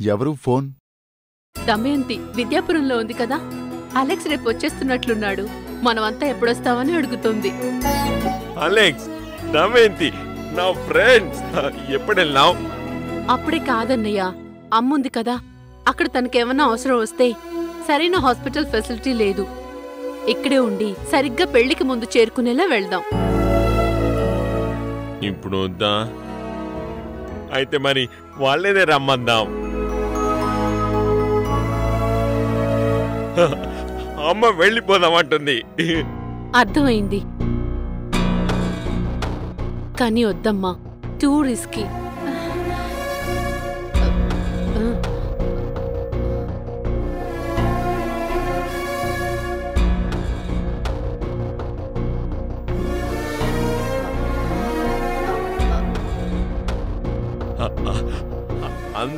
ఎవరు ఫోన్? దమయంతి విద్యాపురంలో ఉంది కదా? అలెక్స్ రేపు వచ్చేస్తున్నట్లున్నాడు. మనమంతా ఎప్పుడొస్తామని అడుగుతుంది. అలెక్స్ దమయంతి నా ఫ్రెండ్స్ ఎప్పుడు వెళ్ళావు అప్పుడే కాదన్నయ్య అమ్ముంది కదా. అక్కడ తనకేమన్నా అవసరం వస్తే సరైన హాస్పిటల్ ఫెసిలిటీ లేదు. ఇక్కడే ఉండి సరిగ్గా పెళ్ళికి ముందు చేరుకునేలా వెళ్దాం. ఇప్పుడు వద్దా? అయితే మరి వాళ్ళేదే రమ్మందాం. అమ్మ వెళ్ళిపోదామంటుంది అర్థమైంది. కానీ వద్దమ్మా టూ రిస్కీ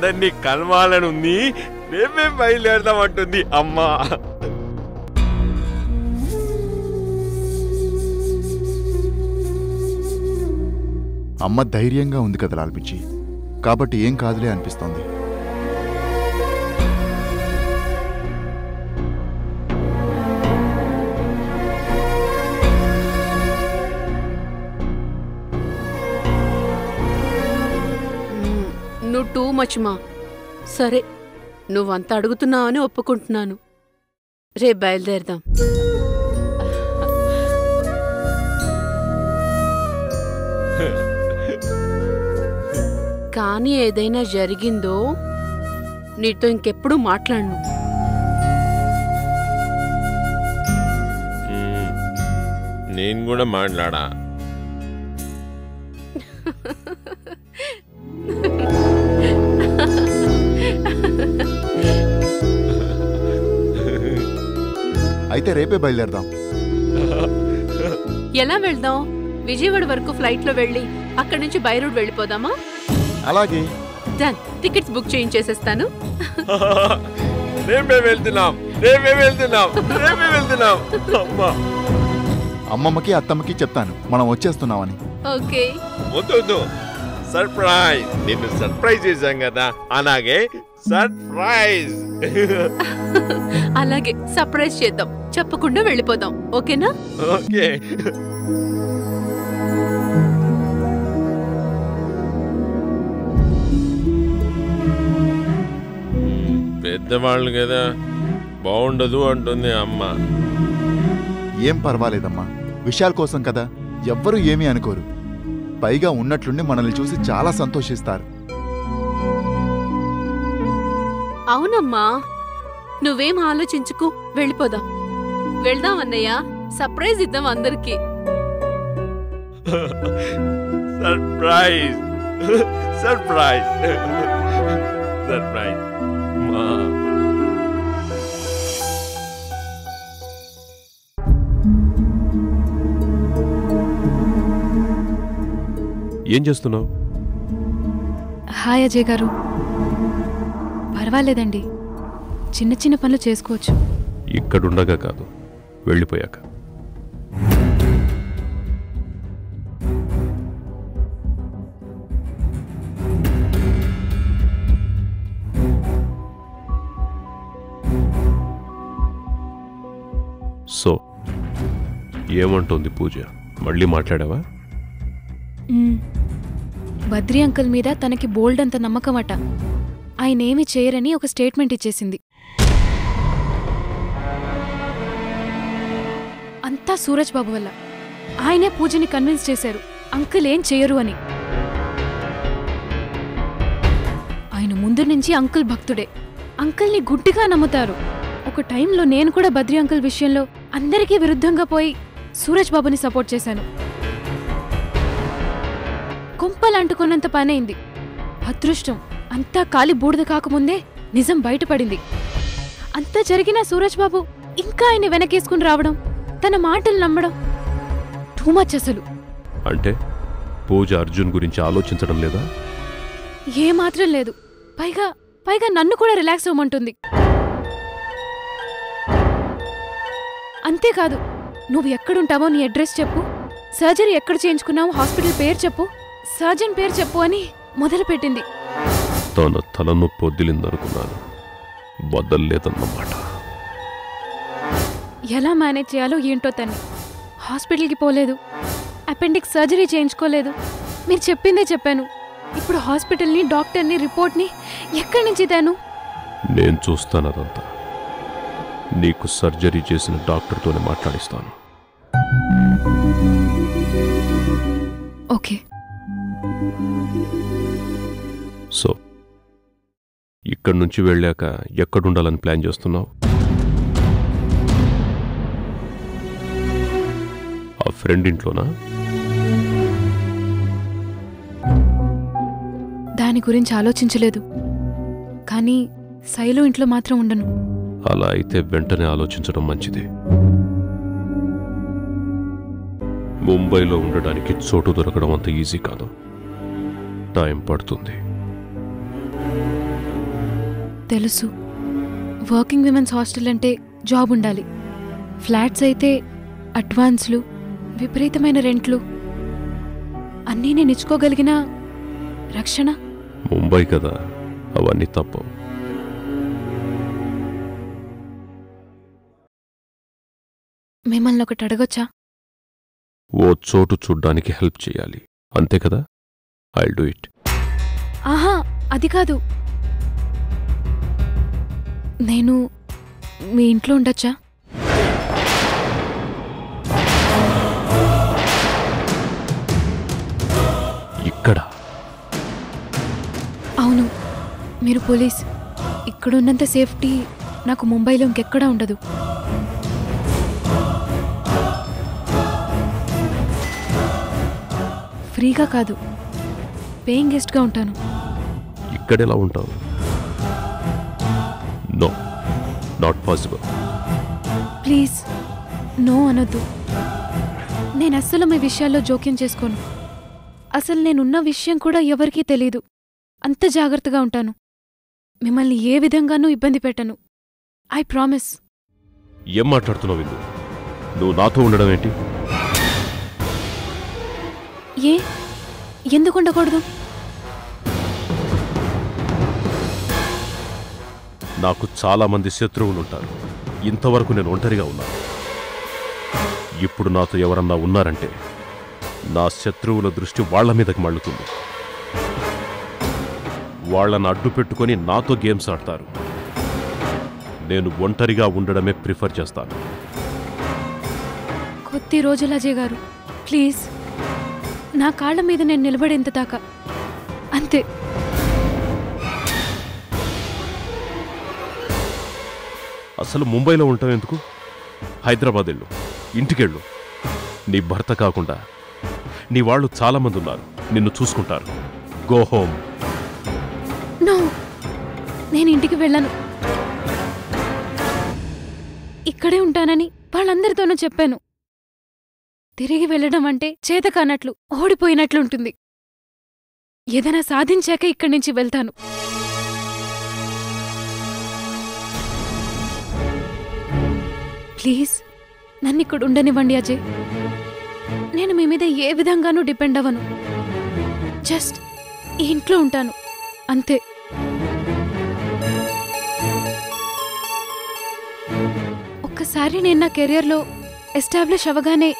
అందరినీ కలవాలని ఉంది. రేపే బయలుదేరదామంటుంది అమ్మా. అమ్మ ధైర్యంగా ఉంది కదా లాల్పిచ్చి కాబట్టి ఏం కాదులే అనిపిస్తోంది. మచ్ మా సరే నువ్వంత అడుగుతున్నావని ఒప్పుకుంటున్నాను. రేపు బయలుదేరదాం. కానీ ఏదైనా జరిగిందో నీతో ఇంకెప్పుడు మాట్లాడను. నేను కూడా మాట్లాడా? అయితే రేపే బయలుదేరదాం. ఎలా వెళ్దాం? విజయవాడ వరకు ఫ్లైట్లో వెళ్ళి అక్కడి నుంచి బై రోడ్ వెళ్ళిపోదామా? అలాగే. డన్. టికెట్స్ బుక్ చేయించేసేస్తాను. రేపే వెళ్తున్నాం. రేపే వెళ్తున్నాం. రేపే వెళ్తున్నాం. అమ్మా. అమ్మమ్మకి అత్తమ్మకి చెప్తాను. మనం వచ్చేస్తున్నామని. ఓకే. వద్దు వద్దు. సర్ప్రైజ్. నిన్ను సర్ప్రైజ్ చేశాం కదా. అలాగే సర్ప్రైజ్ అలాగే సర్ప్రైజ్ చేద్దాం. చెప్పకుండా వెళ్ళిపోదాం. ఓకేనా? ఓకే. పెద్దవాళ్ళు కదా బాగుండదు అంటుంది అమ్మ. ఏం పర్వాలేదమ్మా విషయాల కోసం కదా ఎవ్వరూ ఏమీ అనుకోరు. పైగా ఉన్నట్లుండి మనల్ని చూసి చాలా సంతోషిస్తారు. అవునమ్మా. నువ్వేం ఆలోచించుకు వెళ్ళిపోదాం. వెళ్దాం అన్నయ్య సర్ప్రైజ్ ఇద్దాం అందరికి. సర్ప్రైజ్. సర్ప్రైజ్. సర్ప్రైజ్. మా. ఏం చేస్తున్నావు? హాయ్ అజయ్ గారు. పర్వాలేదండి. చిన్న చిన్న పనులు చేసుకోవచ్చు. ఇక్కడుండగా కాదు వెళ్ళిపోయాక. సో ఏమంటోంది పూజ? మళ్ళీ మాట్లాడావా. బద్రి అంకుల్ మీద తనకి బోల్డ్ అంత నమ్మకం అట. ఆయనేమి చేయరని ఒక స్టేట్మెంట్ ఇచ్చేసింది. అంతా సూరజ్ బాబు వల్ల. ఆయనే పూజని కన్విన్స్ చేశారు. అంకుల్ ఏం చేయరు అని. ఆయన ముందు నుంచి అంకుల్ భక్తుడే. అంకుల్ని గుడ్డిగా నమ్ముతారు. ఒక టైంలో నేను కూడా బద్రి అంకుల్ విషయంలో అందరికీ విరుద్ధంగా పోయి సూరజ్ బాబుని సపోర్ట్ చేశాను. కొంపలంటుకున్నంత పనైంది. అదృష్టం. అంతా కాలి బూడిద కాకముందే నిజం బయటపడింది. అంతా జరిగిన సూరజ్ బాబు ఇంకా ఆయన వెనకేసుకుని రావడం తన మాటలు నమ్మడం టూ మచ్ అసలు. అంటే పూజ అర్జున్ గురించి ఆలోచించడం లేదా? ఏమాత్రం లేదు. పైగా పైగా నన్ను కూడా రిలాక్స్ అవ్వమంటుంది. అంతేకాదు నువ్వు ఎక్కడుంటావో నీ అడ్రస్ చెప్పు. సర్జరీ ఎక్కడ చేయించుకున్నావో? హాస్పిటల్ పేరు చెప్పు. సర్జన్ పేరు చెప్పు అని మొదలుపెట్టింది. తన తలనొప్పి వదిలిందనుకున్నాను. వదల్లేదన్నమాట. ఎలా మేనేజ్ చేయాలో ఏంటో తను హాస్పిటల్కి పోలేదు. అపెండిక్స్ సర్జరీ చేయించుకోలేదు. మీరు చెప్పిందే చెప్పాను. ఇప్పుడు హాస్పిటల్ని డాక్టర్ని రిపోర్ట్ని ఎక్కడి నుంచి తేను? నేను చూస్తాను అదంతా. నీకు సర్జరీ చేసిన డాక్టర్తోనే మాట్లాడిస్తాను. ఓకే. సో ఇక్కడి నుంచి వెళ్ళాక ఎక్కడుండాలని ప్లాన్ చేస్తున్నావు? ఆ ఫ్రెండ్ ఇంట్లోనా? దాని గురించి ఆలోచించలేదు. కానీ శైలు ఇంట్లో మాత్రం ఉండను. అలా అయితే వెంటనే ఆలోచించడం మంచిది. ముంబైలో ఉండడానికి చోటు దొరకడం అంత ఈజీ కాదు. టైం పడుతుంది. తెలుసు. వర్కింగ్ విమెన్స్ హాస్టల్ అంటే జాబ్ ఉండాలి. ఫ్లాట్స్ అయితే అడ్వాన్స్లు విపరీతమైన రెంట్లు. అన్నీ నేను ఇచ్చుకోగలిగిన రక్షణ? ముంబై కదా అవన్నీ తప్పవు మిమ్మల్ని ఒకటి అడగొచ్చా? ఓ చోటు చూడ్డానికి హెల్ప్ చేయాలి. అంతే కదా? I do it. ఆహా అది కాదు. నేను మీ ఇంట్లో ఉండొచ్చా? ఇక్కడ. అవును. మీరు పోలీస్. ఇక్కడున్నంత సేఫ్టీ నాకు ముంబైలో ఇంకెక్కడా ఉండదు. ఫ్రీగా కాదు. పేయింగ్ గెస్ట్గా ఉంటాను. ఇక్కడెలా ఉంటావు? Not possible. ప్లీజ్ నో అనొద్దు. నేను అస్సలు మీ విషయాల్లో జోక్యం చేసుకోను. అసలు నేనున్న విషయం కూడా ఎవరికీ తెలీదు. అంత జాగ్రత్తగా ఉంటాను. మిమ్మల్ని ఏ విధంగానూ ఇబ్బంది పెట్టను. I promise. ఏం మాట్లాడుతున్నావు ఇందు నువ్వు నాతో ఉండడం ఏంటి? ఏ? ఎందుకు ఉండకూడదు? నాకు చాలామంది శత్రువులుంటారు. శత్రువులు ఉంటారు ఇంతవరకు నేను ఒంటరిగా ఉన్నాను. ఇప్పుడు నాతో ఎవరన్నా ఉన్నారంటే నా శత్రువుల దృష్టి వాళ్ళ మీదకి మళ్ళుతుంది. వాళ్ళని అడ్డు పెట్టుకొని నాతో గేమ్స్ ఆడతారు. నేను ఒంటరిగా ఉండడమే ప్రిఫర్ చేస్తాను. కొద్ది రోజులు అజయ్ గారు ప్లీజ్. నా కాళ్ళ మీద నేను నిలబడేంత దాకా. అంతే. అసలు ముంబైలో ఉంటావు ఎందుకు? హైదరాబాద్ వెళ్ళు ఇంటికెళ్ళు. నీ భర్త కాకుండా నీ వాళ్ళు చాలామంది ఉన్నారు నిన్ను చూసుకుంటారు. Go home no. నేను ఇంటికి వెళ్ళను. ఇక్కడే ఉంటానని వాళ్ళందరితోనూ చెప్పాను. తిరిగి వెళ్ళడం అంటే చేత కానట్లు ఓడిపోయినట్లు ఉంటుంది ఏదైనా సాధించాక ఇక్కడి నుంచి వెళ్తాను. ప్లీజ్ నన్ను ఇక్కడ ఉండనివ్వండి అజయ్. నేను మీ మీద ఏ విధంగానూ డిపెండ్ అవ్వను. జస్ట్ ఈ ఇంట్లో ఉంటాను అంతే. ఒక్కసారి నేను నా కెరియర్లో ఎస్టాబ్లిష్ అవ్వగానే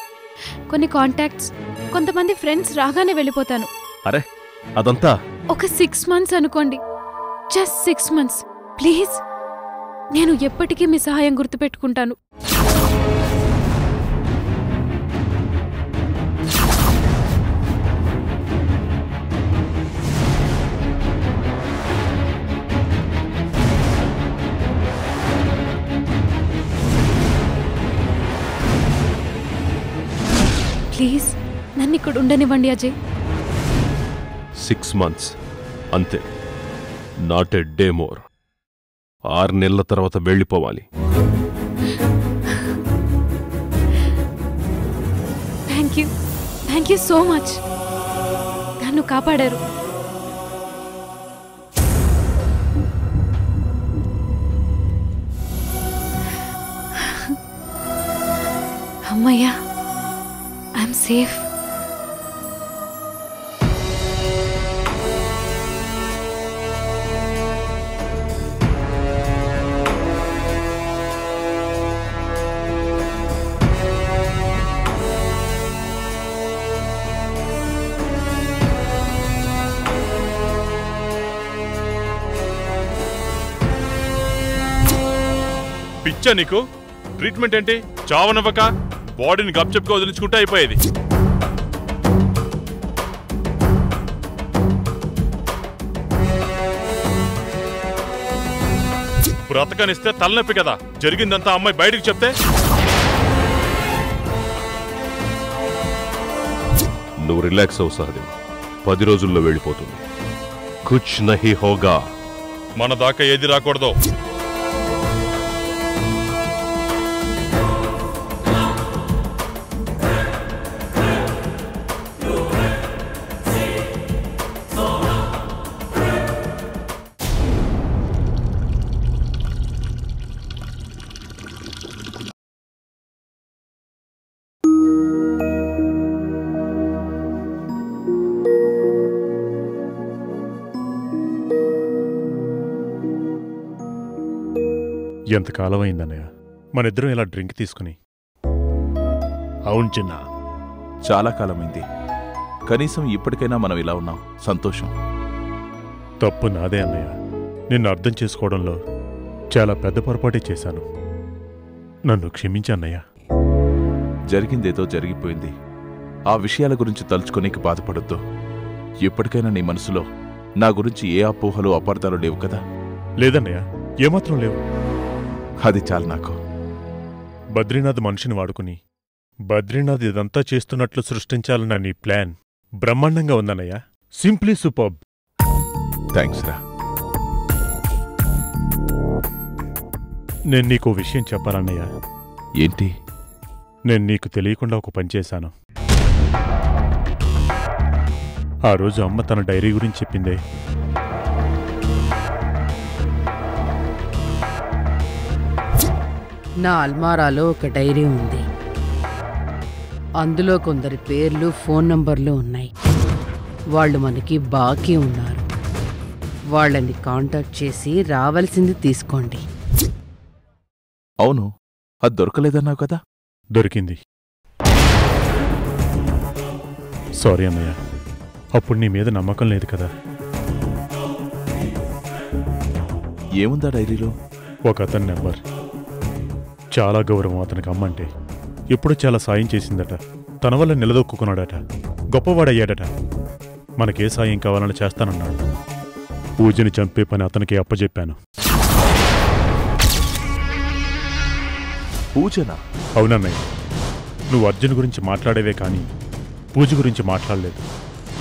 కొన్ని కాంటాక్ట్స్ కొంతమంది ఫ్రెండ్స్ రాగానే వెళ్ళిపోతాను. అరే అదంతా? ఒక సిక్స్ మంత్స్ అనుకోండి. Just six months. ప్లీజ్ నేను ఎప్పటికీ మీ సహాయం గుర్తుపెట్టుకుంటాను. ప్లీజ్ నన్ను ఇక్కడ ఉండనివ్వండి అజయ్. సిక్స్ మంత్స్ అంతే. నాట్ ఎ డే మోర్ ఆరు నెలల తర్వాత వెళ్ళిపోవాలి. Thank you thank you so much నన్ను కాపాడారు. అమ్మయ్యా. ఐఎమ్ సేఫ్ పిచ్చా నీకు? ట్రీట్మెంట్ ఏంటి? చావనవ్వక? బాడీని గప్చెప్గా వదిలించుకుంటే అయిపోయేది. బ్రతకనిస్తే తలనొప్పి కదా. జరిగిందంతా అమ్మాయి బయటికి చెప్తే? నువ్వు రిలాక్స్ అవు సహదేవ్. పది రోజుల్లో వెళ్ళిపోతుంది. కుచ్ నహి హోగా. మన దాకా ఏది రాకూడదు. ఎంతకాలం అయిందన్నయ్య మనిద్దరం ఇలా డ్రింక్ తీసుకుని. అవును చిన్న. చాలా కాలమైంది. కనీసం ఇప్పటికైనా మనం ఇలా ఉన్నాం. సంతోషం. తప్పు నాదే అన్నయ్య. నిన్ను అర్థం చేసుకోవడంలో చాలా పెద్ద పొరపాటే చేశాను. నన్ను క్షమించి అన్నయ్య. జరిగిందేదో జరిగిపోయింది. ఆ విషయాల గురించి తలుచుకోనీకి బాధపడొద్దు. ఇప్పటికైనా నీ మనసులో నా గురించి ఏ అపోహలు అపార్థాలు లేవు కదా? లేదన్నయ్య. ఏమాత్రం లేవు. అది చాలు నాకు. బద్రీనాథ్ మనిషిని వాడుకుని బద్రీనాథ్ ఇదంతా చేస్తున్నట్లు సృష్టించాలన్న నీ ప్లాన్ బ్రహ్మాండంగా ఉందన్నయ్య. Simply superb. థ్యాంక్స్ రా. నేను నీకు విషయం చెప్పాలన్నయ్య. ఏంటి? నేను నీకు తెలియకుండా ఒక పని చేశాను. ఆ రోజు అమ్మ తన డైరీ గురించి చెప్పిందే. నా అల్మారాలో ఒక డైరీ ఉంది. అందులో కొందరి పేర్లు ఫోన్ నంబర్లు ఉన్నాయి. వాళ్ళు మనకి బాకీ ఉన్నారు. వాళ్ళని కాంటాక్ట్ చేసి రావలసింది తీసుకోండి. అవును అది దొరకలేదన్నావు కదా? దొరికింది. సారీ అన్నయ్య అప్పుడు నీ మీద నమ్మకం లేదు కదా. ఏముందా డైరీలో? ఒక అతని నెంబర్. చాలా గౌరవం అతనికి అమ్మంటే ఎప్పుడూ చాలా సాయం చేసిందట. తన వల్ల నిలదొక్కున్నాడట గొప్పవాడయ్యాడట. మనకే సాయం కావాలని చేస్తానన్నాడు. పూజని చంపే పని అతనికి అప్పజెప్పాను. పూజనా? అవునన్నయ్య. నువ్వు అర్జున్ గురించి మాట్లాడేవే కానీ పూజ గురించి మాట్లాడలేదు.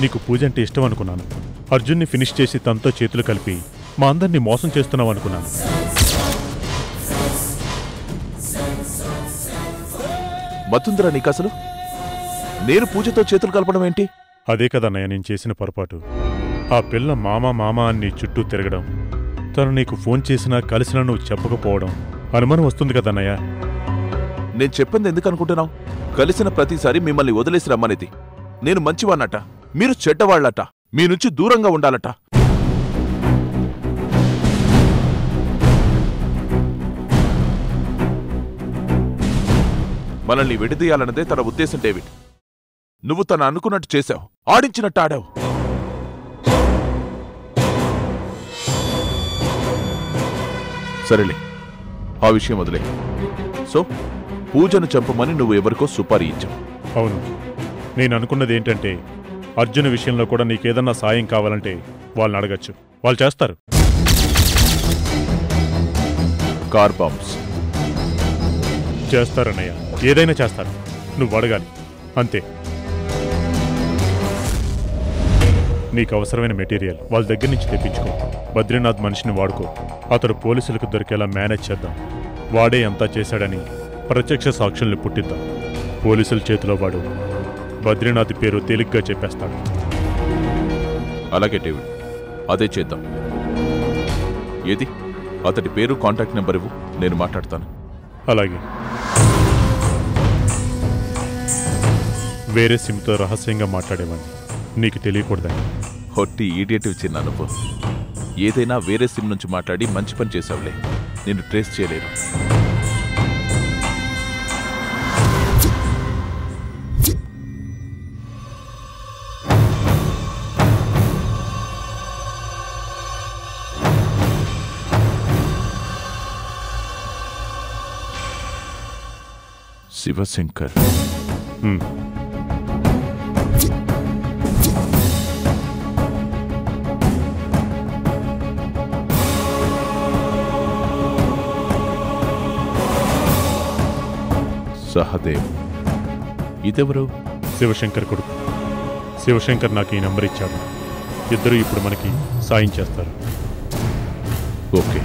నీకు పూజ అంటే ఇష్టం అనుకున్నాను. అర్జున్ని ఫినిష్ చేసి తనతో చేతులు కలిపి మా అందరినీ మోసం చేస్తున్నావు అనుకున్నాను. మతుందిరా నీకు అసలు? నేను పూజతో చేతులు కలపడం ఏంటి? అదే కదన్నయ్య నేను చేసిన పొరపాటు. ఆ పిల్ల మామ మామ అని నీ చుట్టూ తిరగడం. తను నీకు ఫోన్ చేసినా కలిసినా నువ్వు చెప్పకపోవడం. అనుమానం వస్తుంది కదన్నయ్య నేను చెప్పింది ఎందుకు అనుకుంటున్నావు? కలిసిన ప్రతిసారి మిమ్మల్ని వదిలేసి రమ్మనేది నేను మంచివాణ్ణట. మీరు చెడ్డవాళ్ళట. మీ నుంచి దూరంగా ఉండాలట. మనల్ని విడదీయాలన్నదే తన ఉద్దేశం డేవిడ్. నువ్వు తను అనుకున్నట్టు చేశావు. ఆడించినట్టు ఆడావు. సరేలే ఆ విషయం వదిలే. సో పూజను చంపమని నువ్వు ఎవరికో సుపారీ ఇచ్చావు అవును. నేను అనుకున్నది ఏంటంటే అర్జున్ విషయంలో కూడా నీకేదన్నా సాయం కావాలంటే వాళ్ళని అడగచ్చు. వాళ్ళు చేస్తారు. Car bombs. చేస్తారన్నయ్య. ఏదైనా చేస్తారు. నువ్వు అడగాలి. అంతే. నీకు అవసరమైన మెటీరియల్ వాళ్ళ దగ్గర నుంచి తెప్పించుకో. బద్రీనాథ్ మనిషిని వాడుకో. అతడు పోలీసులకు దొరికేలా మేనేజ్ చేద్దాం. వాడే అంతా చేశాడని ప్రత్యక్ష సాక్షుల్ని పుట్టిద్దాం. పోలీసుల చేతిలో వాడు. బద్రీనాథ్ పేరు తేలిగ్గా చెప్పేస్తాడు. అలాగే డేవిడ్. అదే చేద్దాం. ఏది? అతడి పేరు కాంటాక్ట్ నెంబర్ ఇవ్వు. నేను మాట్లాడతాను. అలాగే. వేరే సిమ్తో రహస్యంగా మాట్లాడేవాడిని. నీకు తెలియకూడదని హొట్టి ఈడియట్ చిన్న అనుభవం ఏదైనా వేరే సిమ్ నుంచి మాట్లాడి మంచి పని చేసావులే నేను ట్రేస్ చేయలేను. శివశంకర్. సహదేవ్. ఇదెవరు? శివశంకర్ కొడుకు. శివశంకర్ నాకు ఈ నంబర్ ఇచ్చాడు. ఇద్దరు ఇప్పుడు మనకి సాయం చేస్తారు. ఓకే.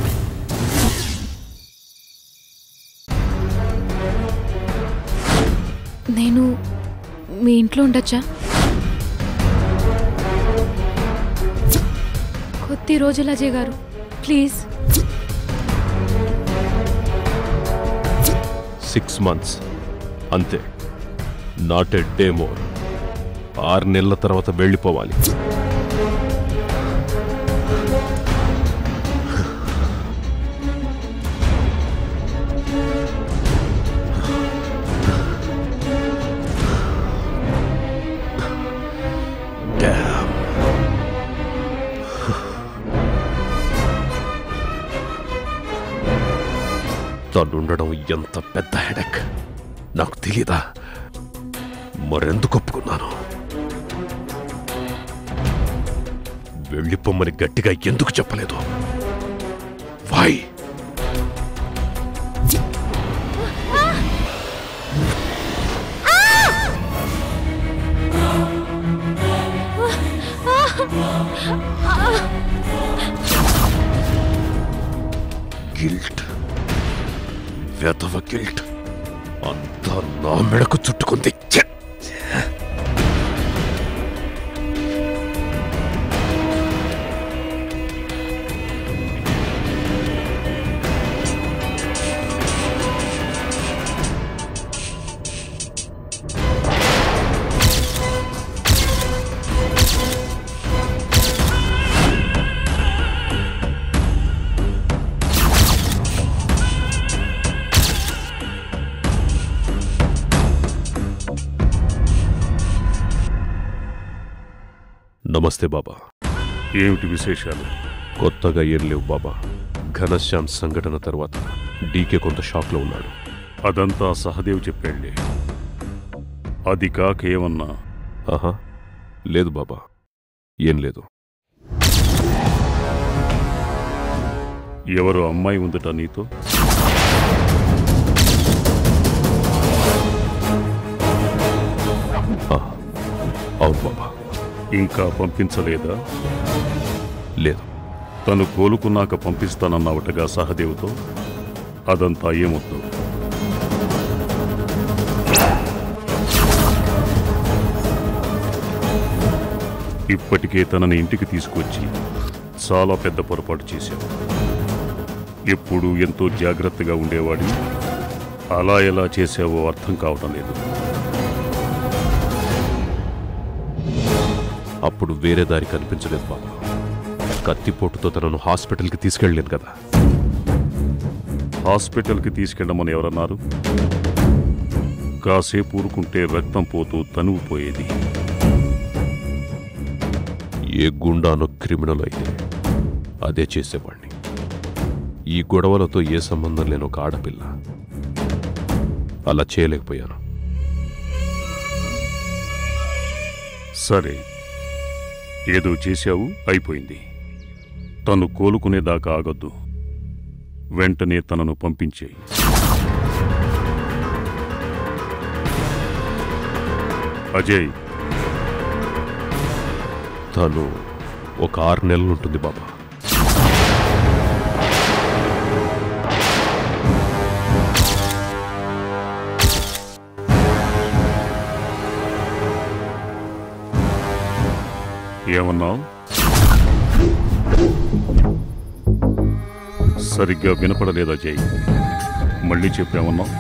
నేను మీ ఇంట్లో ఉండొచ్చా? కొద్ది రోజులు Ajay garu please. Six months. అంతే. నాట్ ఎ డే మోర్ ఆరు నెలల తర్వాత వెళ్ళిపోవాలి. తనుండడం ఎంత పెద్ద హెడక్. నాకు తెలియదా మరెందుకు ఒప్పుకున్నాను? వెళ్ళిపోమ్మని గట్టిగా ఎందుకు చెప్పలేదు? వై గిల్ట్ వెధవ గిల్ట్ నా మెడకు చుట్టుకుంది నమస్తే బాబా. ఏమిటి విశేషాలు? కొత్తగా ఏం లేవు బాబా. ఘనశ్యామ్ సంఘటన తర్వాత డీకే కొంత షాక్లో ఉన్నాడు. అదంతా సహదేవ్ చెప్పాడులే. అది కాక ఏమన్నా? ఆహా లేదు బాబా. ఏం లేదు. ఎవరో అమ్మాయి ఉందట నీతో? అవును బాబా. ఇంకా పంపించలేదా? లేదు. తను కోలుకున్నాక పంపిస్తానన్నావటగా సహదేవ్తో అదంతా ఏమొద్దు? ఇప్పటికే తనని ఇంటికి తీసుకొచ్చి చాలా పెద్ద పొరపాటు చేశావు ఎప్పుడు ఎంతో జాగ్రత్తగా ఉండేవాడి అలా ఎలా చేసావో అర్థం కావటం లేదు. అప్పుడు వేరే దారి కనిపించలేదు బాబా. కత్తిపోటుతో తనను హాస్పిటల్కి తీసుకెళ్ళలేను కదా. హాస్పిటల్కి తీసుకెళ్ళమని ఎవరన్నారు? కాసేపు ఊరుకుంటే రక్తం పోతూ తనువు పోయేది. ఏ గుండానో క్రిమినల్ అయితే అదే చేసేవాణ్ణి. ఈ గొడవలతో ఏ సంబంధం లేని ఒక ఆడపిల్ల. అలా చేయలేకపోయాను. సరే ఏదో చేశావు? అయిపోయింది. తను కోలుకునేదాకా ఆగొద్దు. వెంటనే తనను పంపించేయి. అజయ్. తను ఒక ఆరు నెలలు ఉంటుంది బాబా. ఏమన్నావు? సరిగ్గా వినపడలేదు అజయ్ మళ్ళీ చెప్పామన్నావు